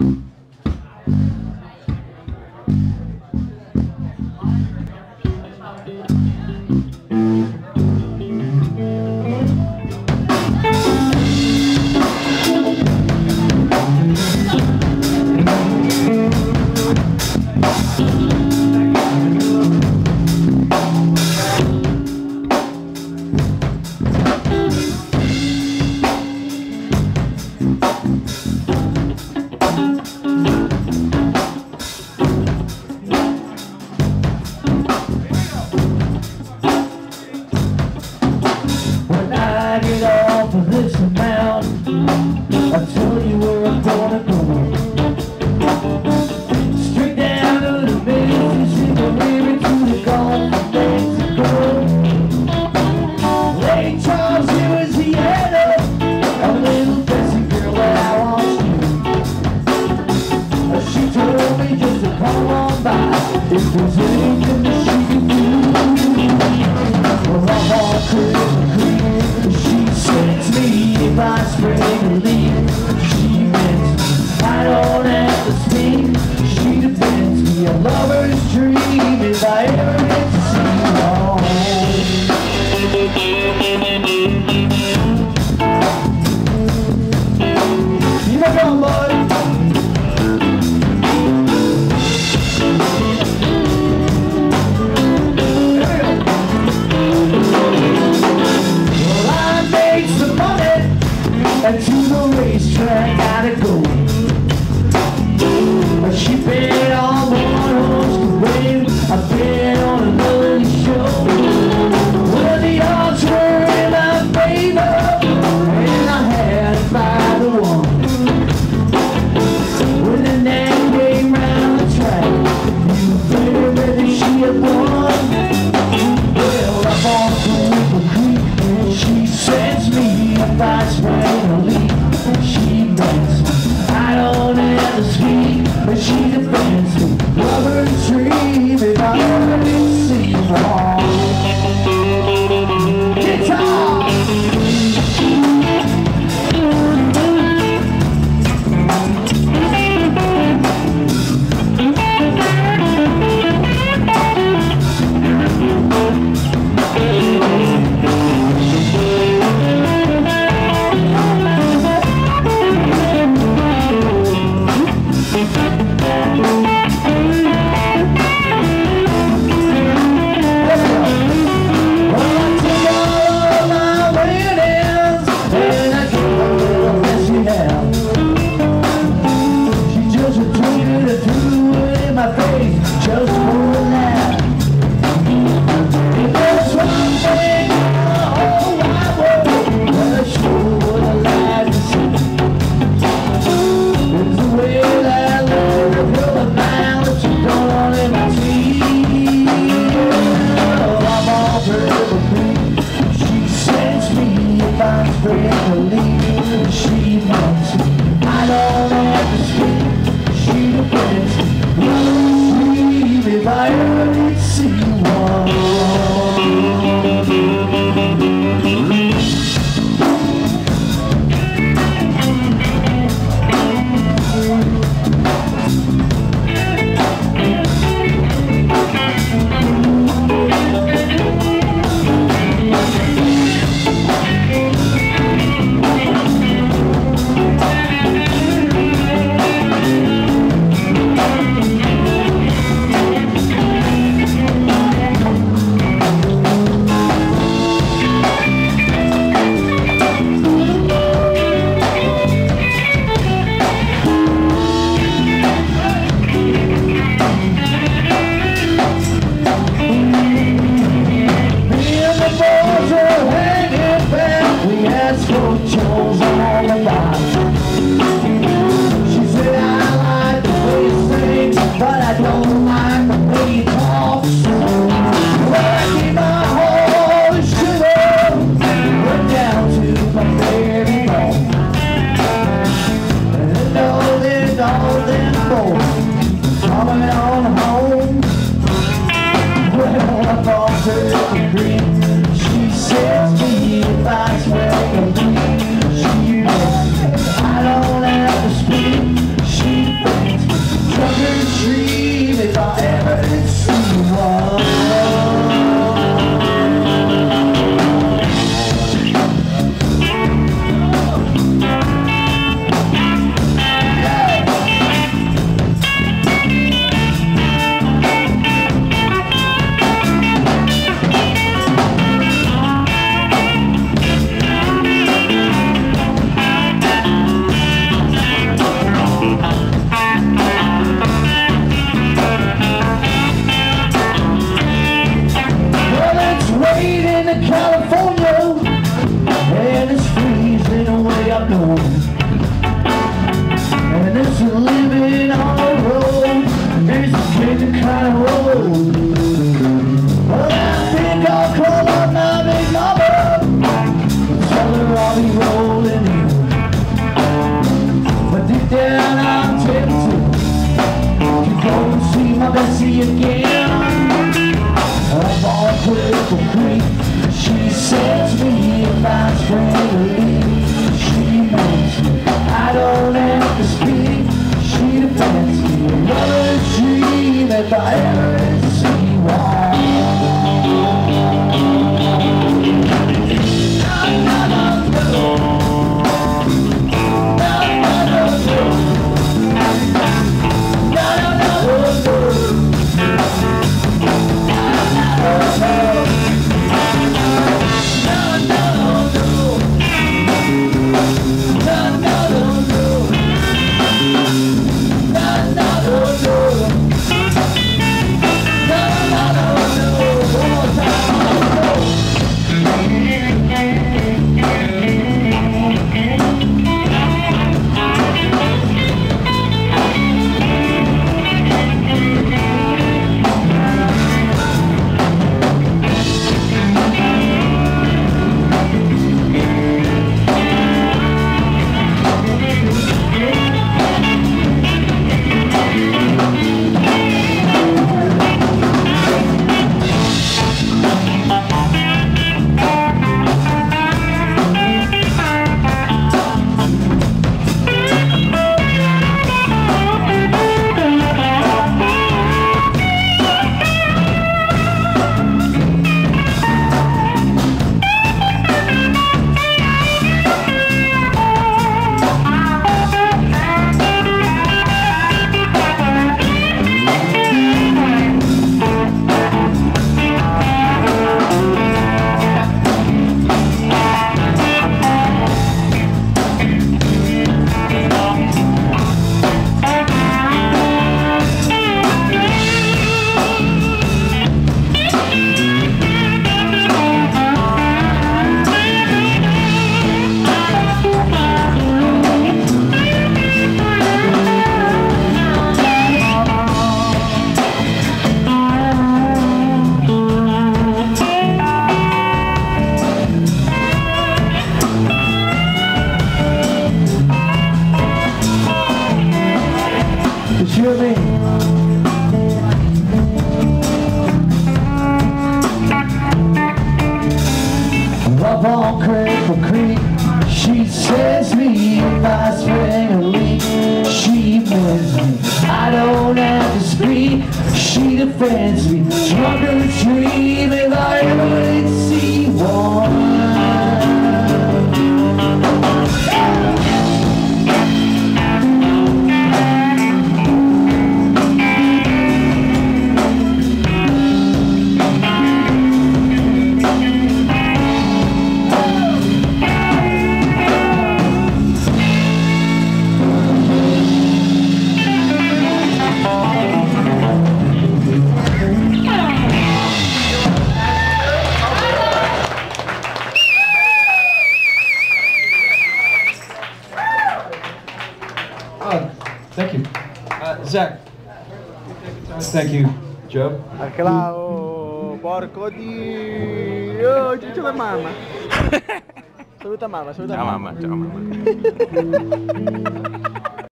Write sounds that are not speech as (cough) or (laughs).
you Thank Thanks. Up on Creek She sends me if I a She me. I don't have to speak She defends me. Drunk thank you. Uh, Zach. Thank you, Joe. Anche là, oh, porco di... Oh, ciccio la (laughs) mamma. Saluta mamma, saluta Ciao mamma. mamma, ciao mamma. (laughs)